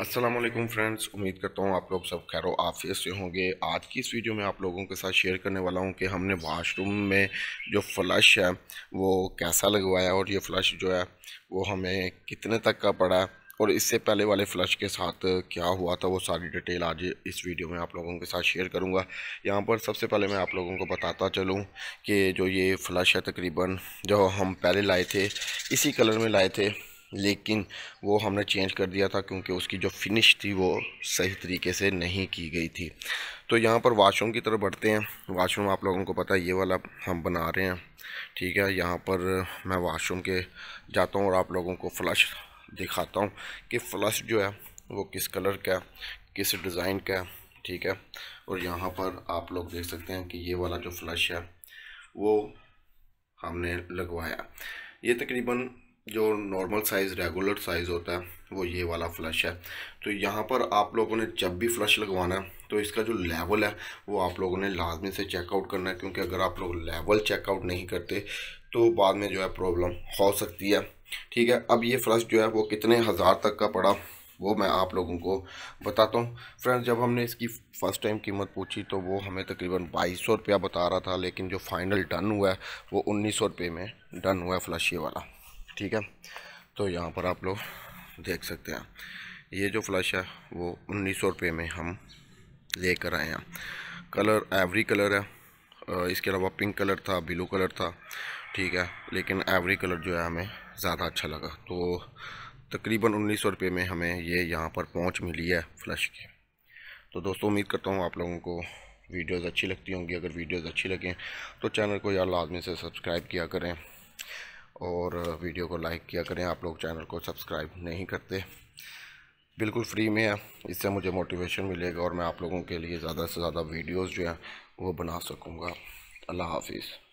वालेकुम फ्रेंड्स उम्मीद करता हूँ आप लोग सब खैर आफियत से होंगे। आज की इस वीडियो में आप लोगों के साथ शेयर करने वाला हूँ कि हमने वाशरूम में जो फ्लश है, वो कैसा लगवाया और ये फ्लश जो है, वो हमें कितने तक का पड़ा है और इससे पहले वाले फ़्लश के साथ क्या हुआ था, वो सारी डिटेल आज इस वीडियो में आप लोगों के साथ शेयर करूँगा। यहाँ पर सबसे पहले मैं आप लोगों को बताता चलूँ कि जो ये फ़्लश है तकरीबन, जो हम पहले लाए थे, इसी कलर में लाए थे। लेकिन वो हमने चेंज कर दिया था क्योंकि उसकी जो फिनिश थी वो सही तरीके से नहीं की गई थी। तो यहाँ पर वाशरूम की तरफ़ बढ़ते हैं। वाशरूम आप लोगों को पता है, ये वाला हम बना रहे हैं। ठीक है, यहाँ पर मैं वाशरूम के जाता हूँ और आप लोगों को फ्लश दिखाता हूँ कि फ्लश जो है वो किस कलर का किस डिज़ाइन का है। ठीक है, और यहाँ पर आप लोग देख सकते हैं कि ये वाला जो फ्लश है वो हमने लगवाया। ये तकरीबन जो नॉर्मल साइज़ रेगुलर साइज़ होता है, वो ये वाला फ्लश है। तो यहाँ पर आप लोगों ने जब भी फ्लश लगवाना है तो इसका जो लेवल है, वो आप लोगों ने लाजमी से चेकआउट करना है, क्योंकि अगर आप लोग लेवल चेकआउट नहीं करते तो बाद में जो है प्रॉब्लम हो सकती है। ठीक है, अब ये फ्लश जो है, वो कितने हज़ार तक का पड़ा, वो मैं आप लोगों को बताता हूँ। फ्रेंड्स जब हमने इसकी फ़र्स्ट टाइम कीमत पूछी तो वो हमें तकरीबन बाईस सौ रुपया बता रहा था, लेकिन जो फाइनल डन हुआ है, वो उन्नीस सौ रुपये में डन हुआ है फ्लश ये वाला। ठीक है? तो यहाँ पर आप लोग देख सकते हैं। ये जो फ्लश है, वो उन्नीस सौ रुपये में हम लेकर आए हैं। कलर एवरी कलर है। इसके अलावा पिंक कलर था ब्लू कलर था, ठीक है? लेकिन एवरी कलर जो है, हमें ज़्यादा अच्छा लगा। तो तकरीबन उन्नीस सौ रुपये में हमें ये यहाँ पर पहुँच मिली है फ्लश की। तो दोस्तों, उम्मीद करता हूँ आप लोगों को वीडियोज़ अच्छी लगती होंगी। अगर वीडियोज़ अच्छी लगें तो चैनल को यार लाजमी से सब्सक्राइब किया करें। और वीडियो को लाइक किया करें। आप लोग चैनल को सब्सक्राइब नहीं करते। बिल्कुल फ्री में है। इससे मुझे मोटिवेशन मिलेगा और मैं आप लोगों के लिए ज़्यादा से ज़्यादा वीडियोस जो हैं, वो बना सकूँगा। अल्लाह हाफिज़।